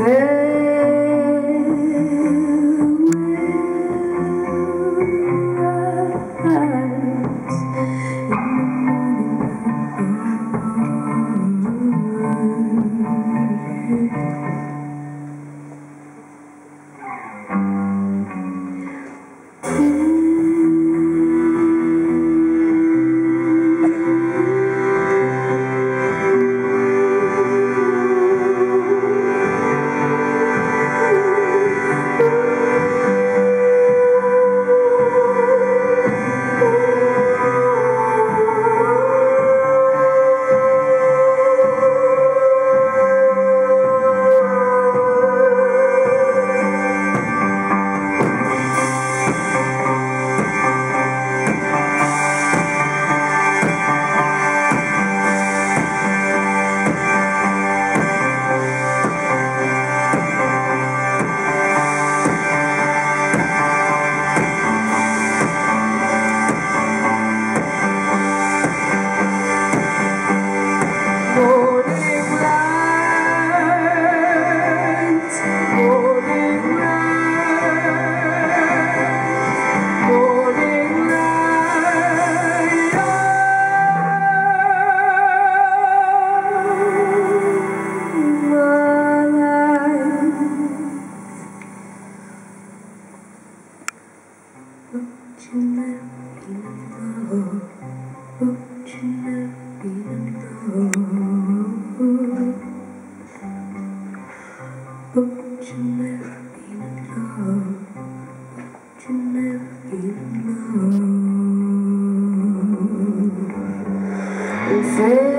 say Say